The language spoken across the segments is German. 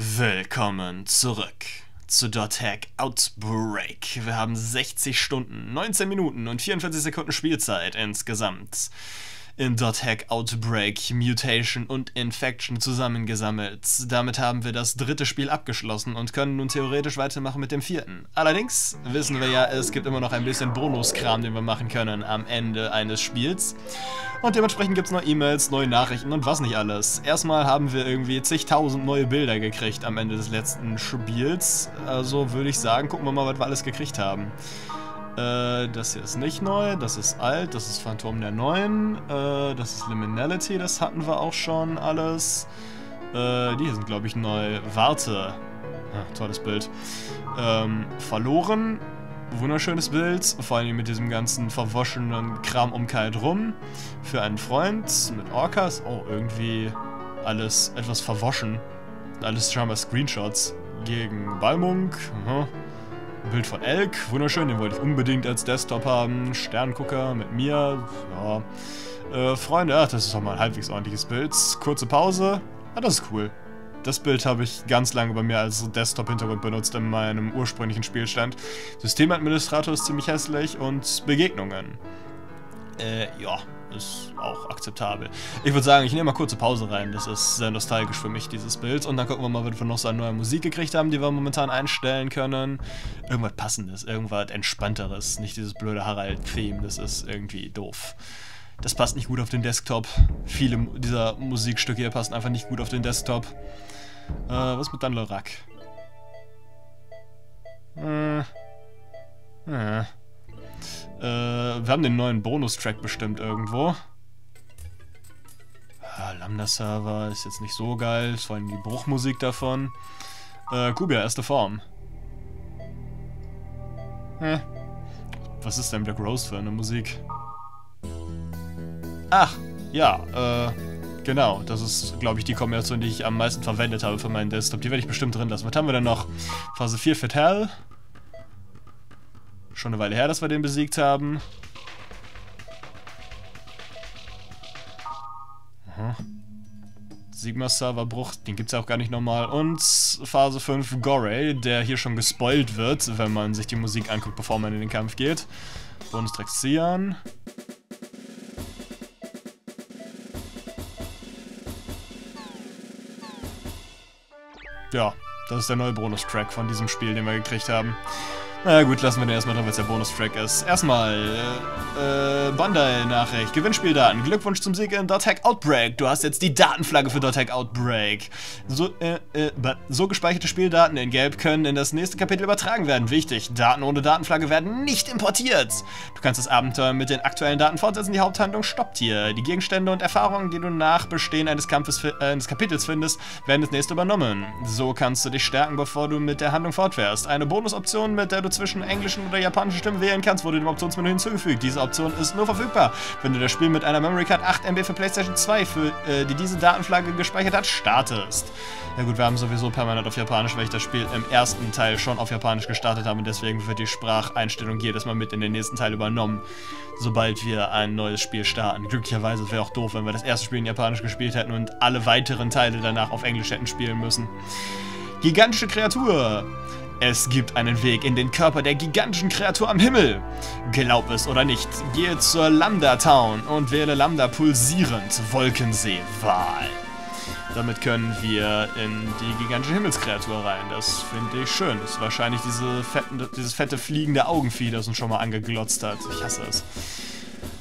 Willkommen zurück zu .Hack Outbreak. Wir haben 60 Stunden, 19 Minuten und 44 Sekunden Spielzeit insgesamt in .Hack Outbreak, Mutation und Infection zusammengesammelt. Damit haben wir das dritte Spiel abgeschlossen und können nun theoretisch weitermachen mit dem vierten. Allerdings wissen wir ja, es gibt immer noch ein bisschen Bonuskram, den wir machen können am Ende eines Spiels. Und dementsprechend gibt es noch E-Mails, neue Nachrichten und was nicht alles. Erstmal haben wir irgendwie zigtausend neue Bilder gekriegt am Ende des letzten Spiels. Also würde ich sagen, gucken wir mal, was wir alles gekriegt haben. Äh, das hier ist nicht neu, das ist alt, das ist Phantom der Neuen, äh, das ist Liminality, das hatten wir auch schon alles. Äh, die hier sind, glaube ich, neu. Warte. Ah, tolles Bild. Ähm, verloren. Wunderschönes Bild, vor allem mit diesem ganzen verwaschenen Kram um Kalt rum. Für einen Freund mit Orcas. Oh, irgendwie alles etwas verwaschen. Alles scheinbar Screenshots gegen Balmung. Aha. Bild von Elk, wunderschön, den wollte ich unbedingt als Desktop haben. Sterngucker mit mir, ja. Äh, Freunde, ach, das ist doch mal ein halbwegs ordentliches Bild. Kurze Pause, ah, das ist cool. Das Bild habe ich ganz lange bei mir als Desktop-Hintergrund benutzt in meinem ursprünglichen Spielstand. Systemadministrator ist ziemlich hässlich und Begegnungen. Äh, ja, ist auch akzeptabel. Ich würde sagen, ich nehme mal kurze Pause rein. Das ist sehr nostalgisch für mich, dieses Bild. Und dann gucken wir mal, was wir noch so an neuer Musik gekriegt haben, die wir momentan einstellen können. Irgendwas Passendes, irgendwas Entspannteres. Nicht dieses blöde Harald-Theme, das ist irgendwie doof. Das passt nicht gut auf den Desktop. Viele dieser Musikstücke hier passen einfach nicht gut auf den Desktop. Äh, was mit Danlorak? Äh. Äh. Haben den neuen Bonustrack bestimmt irgendwo. Ah, Lambda-Server ist jetzt nicht so geil, vor allem die Bruchmusik davon. Äh, Kubia, erste Form. Hä? Was ist denn Black Rose für eine Musik? Ach, ja, äh, genau. Das ist, glaube ich, die Kombination, die ich am meisten verwendet habe für meinen Desktop. Die werde ich bestimmt drin lassen. Was haben wir denn noch? Phase 4 Fatal. Schon eine Weile her, dass wir den besiegt haben. Aha. Sigma-Serverbruch, den gibt es ja auch gar nicht nochmal. Und Phase 5 Gorey, der hier schon gespoilt wird, wenn man sich die Musik anguckt, bevor man in den Kampf geht. Bonus-Track Cian. Ja, das ist der neue Bonus-Track von diesem Spiel, den wir gekriegt haben. Na gut, lassen wir den erstmal drin, weil es der Bonustrack ist. Erstmal, äh, Bandai-Nachricht, Gewinnspieldaten. Glückwunsch zum Sieg in .Hack Outbreak. Du hast jetzt die Datenflagge für .Hack Outbreak. So, äh, äh, so gespeicherte Spieldaten in Gelb können in das nächste Kapitel übertragen werden. Wichtig, Daten ohne Datenflagge werden nicht importiert. Du kannst das Abenteuer mit den aktuellen Daten fortsetzen. Die Haupthandlung stoppt hier. Die Gegenstände und Erfahrungen, die du nach Bestehen eines Kampfes, äh, eines Kapitels findest, werden das nächste übernommen. So kannst du dich stärken, bevor du mit der Handlung fortfährst. Eine Bonusoption, mit der du zwischen englischen oder japanischen Stimmen wählen kannst, wurde dem Optionsmenü hinzugefügt. Diese Option ist nur verfügbar, wenn du das Spiel mit einer Memory Card 8 MB für PlayStation 2, für äh, die diese Datenflagge gespeichert hat, startest. Ja gut, wir haben sowieso permanent auf Japanisch, weil ich das Spiel im ersten Teil schon auf Japanisch gestartet habe und deswegen wird die Spracheinstellung jedes Mal mit in den nächsten Teil übernommen, sobald wir ein neues Spiel starten. Glücklicherweise wäre auch doof, wenn wir das erste Spiel in Japanisch gespielt hätten und alle weiteren Teile danach auf Englisch hätten spielen müssen. Gigantische Kreatur. Es gibt einen Weg in den Körper der gigantischen Kreatur am Himmel. Glaub es oder nicht, gehe zur Lambda Town und wähle Lambda pulsierend Wolkensee Wahl. Damit können wir in die gigantische Himmelskreatur rein. Das finde ich schön. Das ist wahrscheinlich diese fetten, dieses fette fliegende Augenvieh, das uns schon mal angeglotzt hat. Ich hasse es.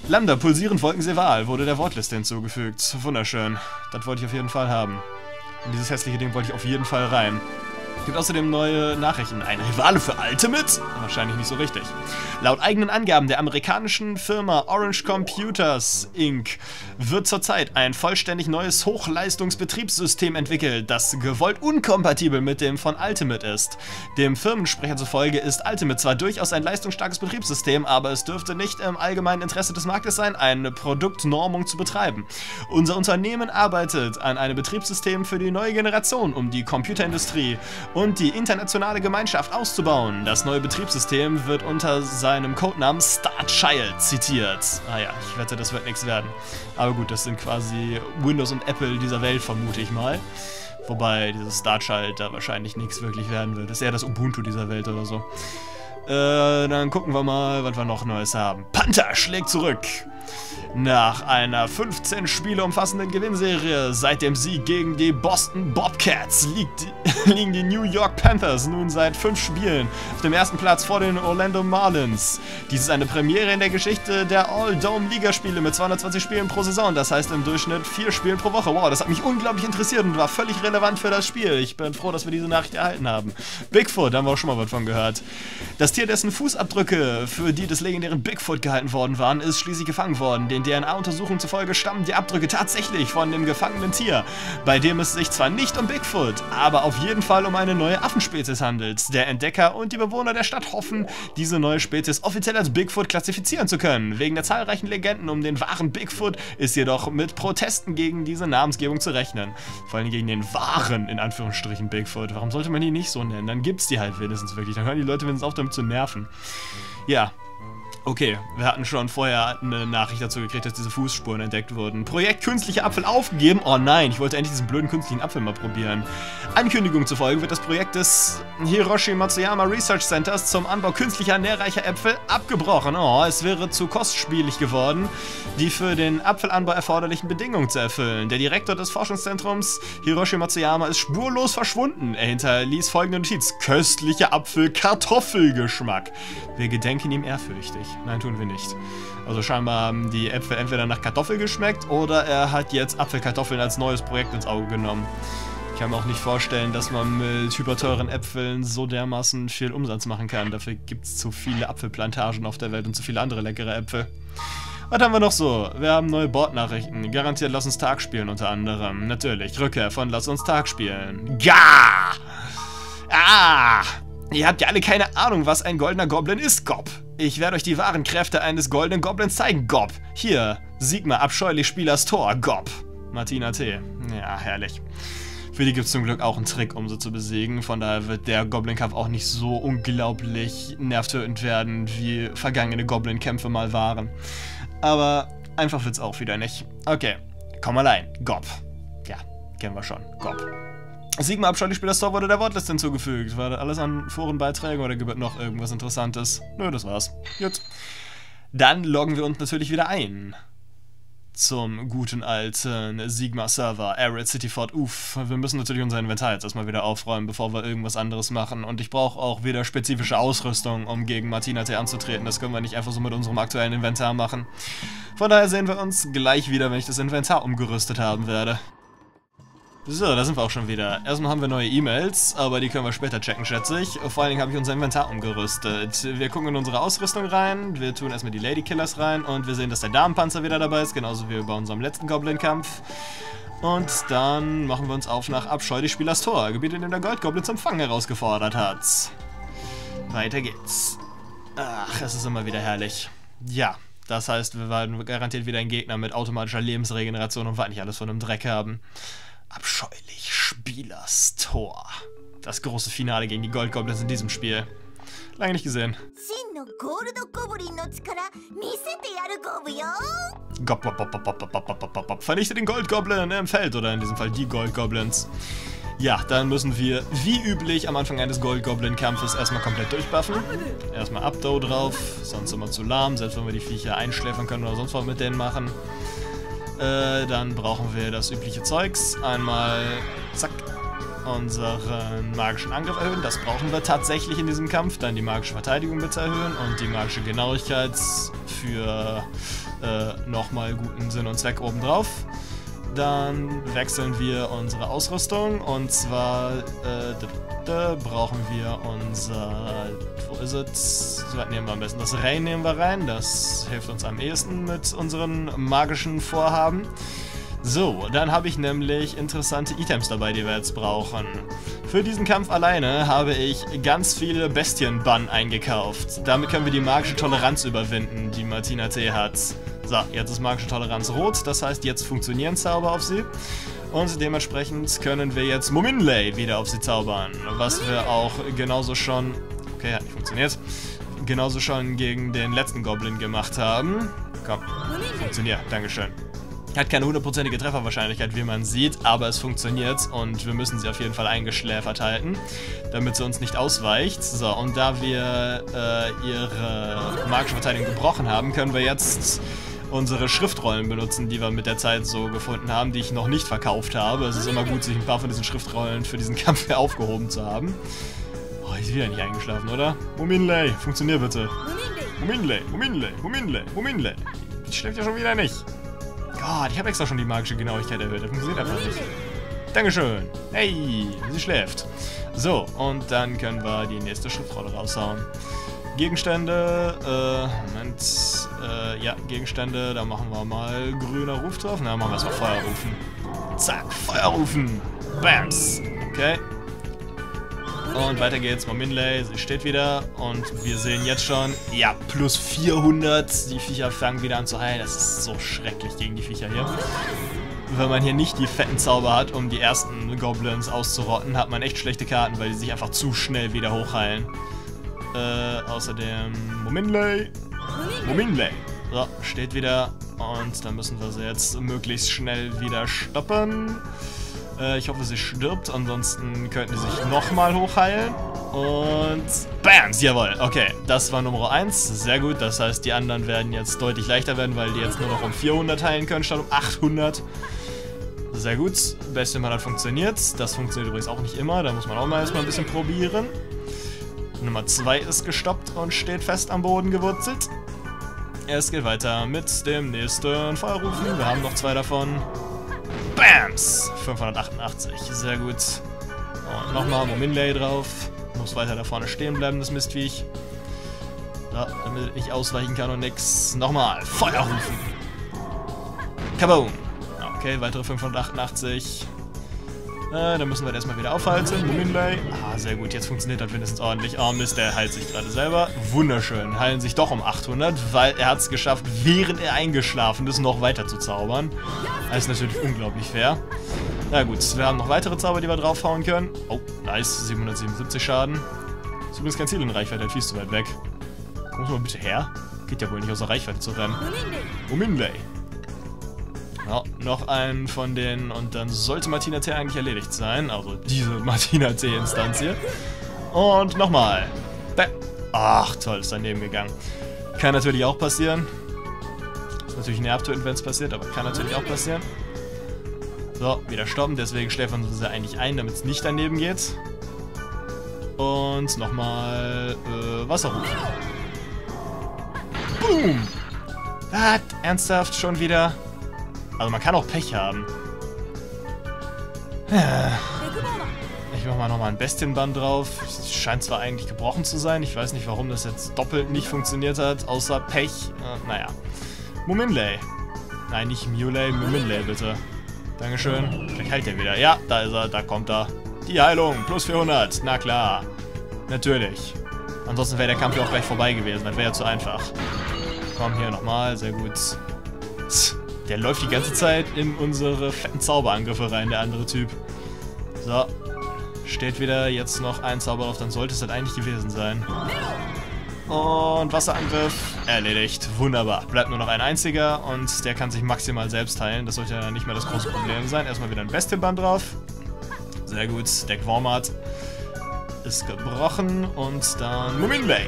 Lambda pulsierend Wolkensee Wahl wurde der Wortliste hinzugefügt. Wunderschön. Das wollte ich auf jeden Fall haben. In dieses hässliche Ding wollte ich auf jeden Fall rein. Gibt außerdem neue Nachrichten. Ein Rivale für Ultimate? Wahrscheinlich nicht so richtig. Laut eigenen Angaben der amerikanischen Firma Orange Computers Inc. wird zurzeit ein vollständig neues Hochleistungsbetriebssystem entwickelt, das gewollt unkompatibel mit dem von Ultimate ist. Dem Firmensprecher zufolge ist Ultimate zwar durchaus ein leistungsstarkes Betriebssystem, aber es dürfte nicht im allgemeinen Interesse des Marktes sein, eine Produktnormung zu betreiben. Unser Unternehmen arbeitet an einem Betriebssystem für die neue Generation, um die Computerindustrie und die internationale Gemeinschaft auszubauen. Das neue Betriebssystem wird unter seinem Codenamen Starchild zitiert. Ah ja, ich wette, das wird nichts werden. Aber gut, das sind quasi Windows und Apple dieser Welt, vermute ich mal. Wobei dieses Startschalt da wahrscheinlich nichts wirklich werden wird. Das ist eher das Ubuntu dieser Welt oder so. Äh, dann gucken wir mal, was wir noch Neues haben. Panther schlägt zurück. Nach einer 15 Spiele umfassenden Gewinnserie seit dem Sieg gegen die Boston Bobcats liegt, liegen die New York Panthers nun seit 5 Spielen auf dem ersten Platz vor den Orlando Marlins. Dies ist eine Premiere in der Geschichte der All-Dome-Ligaspiele mit 220 Spielen pro Saison, das heißt im Durchschnitt 4 Spielen pro Woche. Wow, das hat mich unglaublich interessiert und war völlig relevant für das Spiel. Ich bin froh, dass wir diese Nachricht erhalten haben. Bigfoot, da haben wir auch schon mal was von gehört. Das Tier, dessen Fußabdrücke für die des legendären Bigfoot gehalten worden waren, ist schließlich gefangen worden. Den DNA-Untersuchungen zufolge stammen die Abdrücke tatsächlich von dem gefangenen Tier, bei dem es sich zwar nicht um Bigfoot, aber auf jeden Fall um eine neue Affenspezies handelt. Der Entdecker und die Bewohner der Stadt hoffen, diese neue Spezies offiziell als Bigfoot klassifizieren zu können. Wegen der zahlreichen Legenden um den wahren Bigfoot ist jedoch mit Protesten gegen diese Namensgebung zu rechnen. Vor allem gegen den wahren, in Anführungsstrichen, Bigfoot. Warum sollte man die nicht so nennen? Dann gibt's die halt wenigstens wirklich. Dann hören die Leute wenigstens auf, damit zu nerven. Ja, Okay, wir hatten schon vorher eine Nachricht dazu gekriegt, dass diese Fußspuren entdeckt wurden. Projekt künstlicher Apfel aufgegeben? Oh nein, ich wollte endlich diesen blöden künstlichen Apfel mal probieren. Ankündigung zufolge wird das Projekt des Hiroshi Matsuyama Research Centers zum Anbau künstlicher nährreicher Äpfel abgebrochen. Oh, es wäre zu kostspielig geworden, die für den Apfelanbau erforderlichen Bedingungen zu erfüllen. Der Direktor des Forschungszentrums, Hiroshi Matsuyama, ist spurlos verschwunden. Er hinterließ folgende Notiz. Köstlicher Apfel-Kartoffelgeschmack. Wir gedenken ihm ehrfürchtig. Nein, tun wir nicht. Also scheinbar haben die Äpfel entweder nach Kartoffel geschmeckt oder er hat jetzt Apfelkartoffeln als neues Projekt ins Auge genommen. Ich kann mir auch nicht vorstellen, dass man mit hyperteuren Äpfeln so dermaßen viel Umsatz machen kann. Dafür gibt es zu viele Apfelplantagen auf der Welt und zu viele andere leckere Äpfel. Was haben wir noch so? Wir haben neue Bordnachrichten. Garantiert Lass uns Tag spielen unter anderem. Natürlich, Rückkehr von Lass uns Tag spielen. Ja! Ah! Ihr habt ja alle keine Ahnung, was ein goldener Goblin ist, Gob. Ich werde euch die wahren Kräfte eines goldenen Goblins zeigen, Gob. Hier, Sigma abscheulich Spielers Tor, Gob. Martina T. Ja, herrlich. Für die gibt es zum Glück auch einen Trick, um sie zu besiegen. Von daher wird der Goblin-Kampf auch nicht so unglaublich nervtötend werden, wie vergangene Goblin-Kämpfe mal waren. Aber einfach wird's auch wieder nicht. Okay, komm allein. Gob. Ja, kennen wir schon. Gob. Sigma abscheulich Spieler Store wurde der Wortliste hinzugefügt. War alles an Forenbeiträgen oder gibt es noch irgendwas Interessantes? Nö, das war's. Gut. Dann loggen wir uns natürlich wieder ein. Zum guten alten Sigma-Server, Arid City Fort Uff. Wir müssen natürlich unser Inventar jetzt erstmal wieder aufräumen, bevor wir irgendwas anderes machen. Und ich brauche auch wieder spezifische Ausrüstung, um gegen Martina T anzutreten. Das können wir nicht einfach so mit unserem aktuellen Inventar machen. Von daher sehen wir uns gleich wieder, wenn ich das Inventar umgerüstet haben werde. So, da sind wir auch schon wieder. Erstmal haben wir neue E-Mails, aber die können wir später checken, schätze ich. Vor allen Dingen habe ich unser Inventar umgerüstet. Wir gucken in unsere Ausrüstung rein, wir tun erstmal die Ladykillers rein und wir sehen, dass der Damenpanzer wieder dabei ist, genauso wie bei unserem letzten Goblin-Kampf. Und dann machen wir uns auf nach Abscheu des Spielers Tor, Gebiet, in dem der Goldgoblin zum Fang herausgefordert hat. Weiter geht's. Ach, es ist immer wieder herrlich. Ja, das heißt, wir werden garantiert wieder ein Gegner mit automatischer Lebensregeneration und was nicht alles von einem Dreck haben. Abscheulich Spielers Tor. Das große Finale gegen die Goldgoblins in diesem Spiel. Lange nicht gesehen. Vernichte den Goldgoblin ne, im Feld oder in diesem Fall die Goldgoblins. Ja, dann müssen wir, wie üblich, am Anfang eines Goldgoblin-Kampfes erstmal komplett durchbuffen. Erstmal Updo drauf, sonst immer zu lahm, selbst wenn wir die Viecher einschläfern können oder sonst was mit denen machen. Äh, dann brauchen wir das übliche Zeugs. Einmal, zack, unseren magischen Angriff erhöhen. Das brauchen wir tatsächlich in diesem Kampf. Dann die magische Verteidigung bitte erhöhen und die magische Genauigkeit für äh, nochmal guten Sinn und Zweck obendrauf. Dann wechseln wir unsere Ausrüstung und zwar äh, brauchen wir unser wo ist es? So, nehmen wir am besten das Rain nehmen wir rein. Das hilft uns am ehesten mit unseren magischen Vorhaben. So, dann habe ich nämlich interessante Items dabei, die wir jetzt brauchen. Für diesen Kampf alleine habe ich ganz viele Bestienbann eingekauft. Damit können wir die magische Toleranz überwinden, die Martina T. hat. So, jetzt ist magische Toleranz rot, das heißt, jetzt funktionieren Zauber auf sie. Und dementsprechend können wir jetzt Muminlay wieder auf sie zaubern, was wir auch genauso schon Okay, hat nicht funktioniert. Genauso schon gegen den letzten Goblin gemacht haben. Komm, funktioniert. Dankeschön. Hat keine hundertprozentige Trefferwahrscheinlichkeit, wie man sieht, aber es funktioniert und wir müssen sie auf jeden Fall eingeschläfert halten, damit sie uns nicht ausweicht. So, und da wir äh, ihre magische Verteidigung gebrochen haben, können wir jetzt unsere Schriftrollen benutzen, die wir mit der Zeit so gefunden haben, die ich noch nicht verkauft habe. Es ist immer gut, sich ein paar von diesen Schriftrollen für diesen Kampf aufgehoben zu haben. Oh, ist wieder nicht eingeschlafen, oder? Muminley, funktionier bitte. Muminley, Muminley, Muminley, Muminley. Die schläft ja schon wieder nicht. Gott, ich habe extra schon die magische Genauigkeit erhöht. Das funktioniert einfach nicht. Dankeschön. Hey, sie schläft. So, und dann können wir die nächste Schriftrolle raushauen. Gegenstände, äh, Moment, äh, ja, Gegenstände, da machen wir mal grüner Ruf drauf. Na, machen wir erstmal Feuer rufen. Zack, Feuer rufen. Bams. Okay, und weiter geht's. Mominley, sie steht wieder. Und wir sehen jetzt schon, ja, plus 400. Die Viecher fangen wieder an zu heilen. Das ist so schrecklich gegen die Viecher hier. Wenn man hier nicht die fetten Zauber hat, um die ersten Goblins auszurotten, hat man echt schlechte Karten, weil die sich einfach zu schnell wieder hochheilen. Äh, außerdem Mominley. Mominley. So, steht wieder. Und dann müssen wir sie jetzt möglichst schnell wieder stoppen. Äh, ich hoffe, sie stirbt. Ansonsten könnten sie sich nochmal hochheilen. Und BAMS! Jawohl. Okay, das war Nummer 1. Sehr gut. Das heißt, die anderen werden jetzt deutlich leichter werden, weil die jetzt nur noch um 400 heilen können, statt um 800. Sehr gut. Beste Mal hat funktioniert. Das funktioniert übrigens auch nicht immer. Da muss man auch mal erstmal ein bisschen probieren. Nummer 2 ist gestoppt und steht fest am Boden gewurzelt. Es geht weiter mit dem nächsten Feuerrufen. Wir haben noch zwei davon. Bams! 588, sehr gut. Und nochmal Mominlay drauf. Muss weiter da vorne stehen bleiben, das Mistviech. So, damit ich ausweichen kann und nix. Nochmal, Feuer rufen. Kaboom! Okay, weitere 588. Äh, dann müssen wir das erstmal wieder aufhalten. Mominlay. Ah, sehr gut. Jetzt funktioniert das wenigstens ordentlich. Oh Mist, der heilt sich gerade selber. Wunderschön. Heilen sich doch um 800, weil er hat es geschafft, während er eingeschlafen ist, noch weiter zu zaubern. Das ist natürlich unglaublich fair. Na gut, wir haben noch weitere Zauber, die wir draufhauen können. Oh, nice. 777 Schaden. Ist übrigens kein Ziel in Reichweite, der fließt zu weit weg. Kommst du mal bitte her? Geht ja wohl nicht aus der Reichweite zu rennen. Mominlay. Ja, noch einen von denen und dann sollte Martina T eigentlich erledigt sein. Also diese Martina T-Instanz hier. Und nochmal. Ach, toll, ist daneben gegangen. Kann natürlich auch passieren. Ist natürlich nervtötend, wenn es passiert, aber kann natürlich auch passieren. So, wieder stoppen, deswegen schläfern wir sie eigentlich ein, damit es nicht daneben geht. Und nochmal äh, Wasserruf. Boom! Was? Ernsthaft? Schon wieder? Also man kann auch Pech haben. Ich mach mal nochmal ein Bestienband drauf. Scheint zwar eigentlich gebrochen zu sein. Ich weiß nicht, warum das jetzt doppelt nicht funktioniert hat, außer Pech. Äh, naja. Muminley. Nein, nicht Muley, Muminley bitte. Dankeschön. Vielleicht heilt er wieder. Ja, da ist er, da kommt er. Die Heilung, plus 400. Na klar. Natürlich. Ansonsten wäre der Kampf ja auch gleich vorbei gewesen. Das wäre ja zu einfach. Komm, hier nochmal. Sehr gut. Der läuft die ganze Zeit in unsere fetten Zauberangriffe rein, der andere Typ. So. Steht wieder jetzt noch ein Zauber drauf, dann sollte es das eigentlich gewesen sein. Und Wasserangriff erledigt. Wunderbar. Bleibt nur noch ein einziger und der kann sich maximal selbst heilen. Das sollte ja nicht mehr das große Problem sein. Erstmal wieder ein Bestienband drauf. Sehr gut. Der Quormat ist gebrochen und dann Muminlay.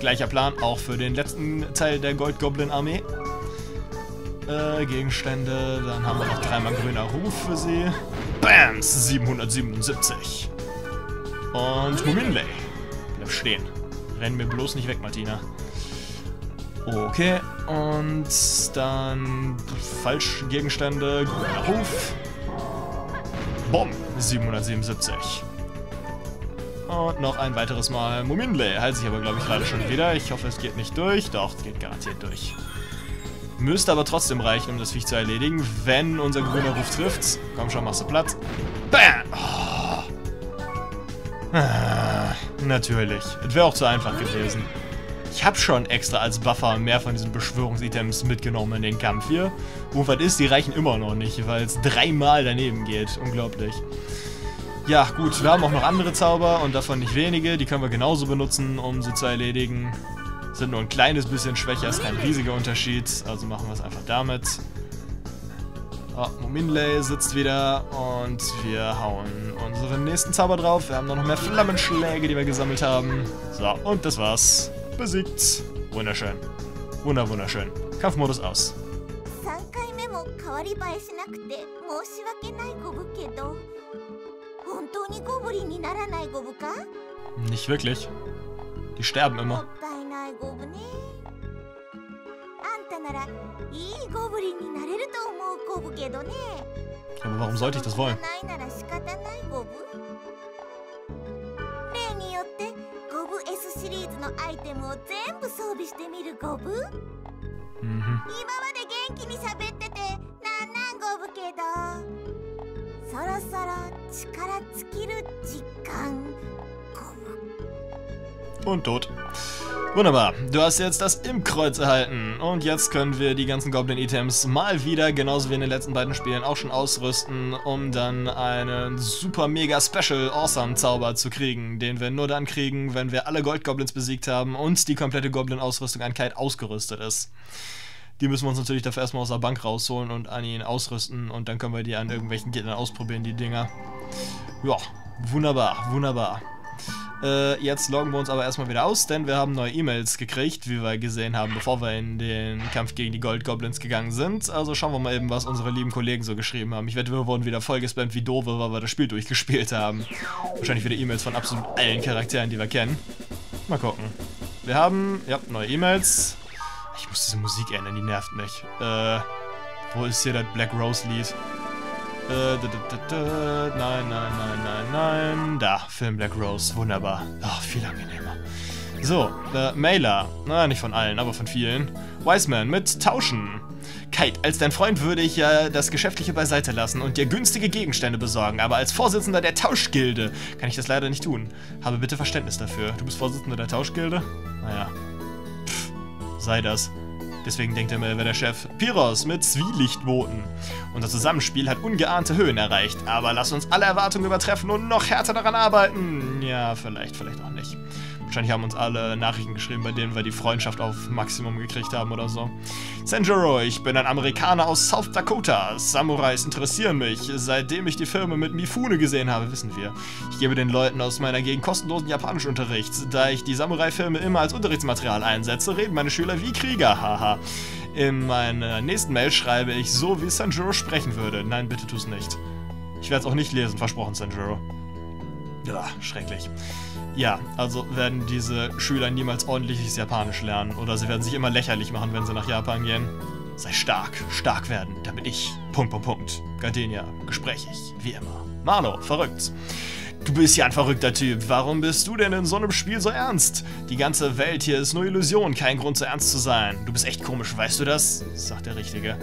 Gleicher Plan auch für den letzten Teil der Gold Goblin Armee. Äh, Gegenstände. Dann haben wir noch dreimal grüner Ruf für sie. Bams! 777. Und Muminley. Bleib stehen. Renn mir bloß nicht weg, Martina. Okay, und dann falsch Gegenstände, grüner Ruf. Bom, 777. Und noch ein weiteres Mal Muminley. Heilt sich aber, glaube ich, gerade schon wieder. Ich hoffe, es geht nicht durch. Doch, es geht garantiert durch. Müsste aber trotzdem reichen, um das Viech zu erledigen, wenn unser grüner Ruf trifft. Komm schon, machst du Platz. Bam! Oh. Natürlich. Es wäre auch zu einfach gewesen. Ich habe schon extra als Buffer mehr von diesen Beschwörungsitems mitgenommen in den Kampf hier. Und was ist, die reichen immer noch nicht, weil es dreimal daneben geht. Unglaublich. Ja, gut, wir haben auch noch andere Zauber und davon nicht wenige. Die können wir genauso benutzen, um sie zu erledigen. Sind nur ein kleines bisschen schwächer, ist kein riesiger Unterschied. Also machen wir es einfach damit. Oh, Mominley sitzt wieder und wir hauen unseren nächsten Zauber drauf. Wir haben noch mehr Flammenschläge, die wir gesammelt haben. So, und das war's. Besiegt. Wunderschön. Wunder, wunderschön. Kampfmodus aus. 3回目も変わり映えしなくて申し訳ないゴブけど本当にゴブリンにならないゴブか Nicht wirklich. Die sterben immer. Aber warum sollte ich das wollen? Mhm. そろそろ力尽きる実感 Und tot. Wunderbar. Du hast jetzt das Imp-Kreuz erhalten. Und jetzt können wir die ganzen Goblin-Items mal wieder, genauso wie in den letzten beiden Spielen, auch schon ausrüsten, um dann einen super mega special awesome Zauber zu kriegen, den wir nur dann kriegen, wenn wir alle Goldgoblins besiegt haben und die komplette Goblin-Ausrüstung an Kite ausgerüstet ist. Die müssen wir uns natürlich dafür erstmal aus der Bank rausholen und an ihn ausrüsten und dann können wir die an irgendwelchen Gegnern ausprobieren, die Dinger. Ja, wunderbar, wunderbar. Äh, jetzt loggen wir uns aber erstmal wieder aus, denn wir haben neue E-Mails gekriegt, wie wir gesehen haben, bevor wir in den Kampf gegen die Gold-Goblins gegangen sind. Also schauen wir mal eben, was unsere lieben Kollegen so geschrieben haben. Ich wette, wir wurden wieder voll gespammt wie doofe, weil wir das Spiel durchgespielt haben. Wahrscheinlich wieder E-Mails von absolut allen Charakteren, die wir kennen. Mal gucken. Wir haben, ja, neue E-Mails. Ich muss diese Musik ändern, die nervt mich. Äh, wo ist hier das Black Rose Lied? Nein, nein, nein, nein, nein. Da, Film Black Rose. Wunderbar. Ach, viel angenehmer. So, äh, Mailer. Na, nicht von allen, aber von vielen. Wiseman mit Tauschen. Kite, als dein Freund würde ich ja das Geschäftliche beiseite lassen und dir günstige Gegenstände besorgen, aber als Vorsitzender der Tauschgilde kann ich das leider nicht tun. Habe bitte Verständnis dafür. Du bist Vorsitzender der Tauschgilde? Naja. Pff, sei das. Deswegen denkt er mir, er der Chef. Pyros mit Zwielichtboten. Unser Zusammenspiel hat ungeahnte Höhen erreicht, aber lass uns alle Erwartungen übertreffen und noch härter daran arbeiten. Ja, vielleicht, vielleicht auch nicht. Wahrscheinlich haben uns alle Nachrichten geschrieben, bei denen wir die Freundschaft auf Maximum gekriegt haben oder so. Sanjuro, ich bin ein Amerikaner aus South Dakota. Samurais interessieren mich. Seitdem ich die Filme mit Mifune gesehen habe, wissen wir. Ich gebe den Leuten aus meiner Gegend kostenlosen Japanischunterricht. Da ich die Samurai-Filme immer als Unterrichtsmaterial einsetze, reden meine Schüler wie Krieger, haha. In meiner nächsten Mail schreibe ich so, wie Sanjuro sprechen würde. Nein, bitte tu's nicht. Ich werde es auch nicht lesen, versprochen, Sanjuro. Ja, schrecklich. Ja, also werden diese Schüler niemals ordentliches Japanisch lernen oder sie werden sich immer lächerlich machen, wenn sie nach Japan gehen. Sei stark, stark werden, damit ich. Punkt, Punkt, Punkt. Gardenia, gesprächig, wie immer. Marlo, verrückt. Du bist ja ein verrückter Typ. Warum bist du denn in so einem Spiel so ernst? Die ganze Welt hier ist nur Illusion, kein Grund so ernst zu sein. Du bist echt komisch, weißt du das? Sagt der Richtige.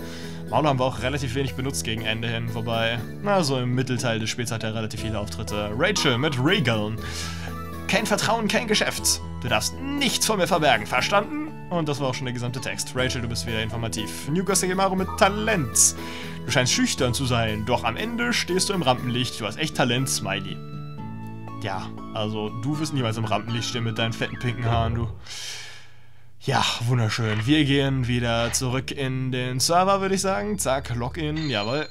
Marlo haben wir auch relativ wenig benutzt gegen Ende hin, wobei, na, so im Mittelteil des Spiels hat er relativ viele Auftritte. Rachel mit Regeln. Kein Vertrauen, kein Geschäft. Du darfst nichts vor mir verbergen, verstanden? Und das war auch schon der gesamte Text. Rachel, du bist wieder informativ. Nuka Segemaru mit Talent. Du scheinst schüchtern zu sein, doch am Ende stehst du im Rampenlicht. Du hast echt Talent, Smiley. Ja, also du wirst niemals im Rampenlicht stehen mit deinen fetten pinken Haaren, du. Ja, wunderschön. Wir gehen wieder zurück in den Server, würde ich sagen. Zack, Login, jawohl.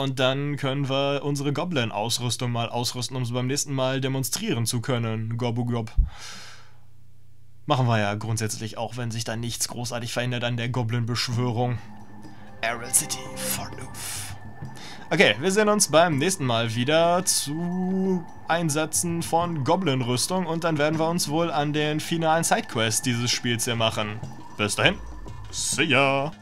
Und dann können wir unsere Goblin-Ausrüstung mal ausrüsten, um sie beim nächsten Mal demonstrieren zu können. Gobu Gob. Machen wir ja grundsätzlich auch, wenn sich da nichts großartig verändert an der Goblin-Beschwörung. Aral City, Fortoof. Okay, wir sehen uns beim nächsten Mal wieder zu Einsätzen von Goblin-Rüstung und dann werden wir uns wohl an den finalen Sidequests dieses Spiels hier machen. Bis dahin, see ya!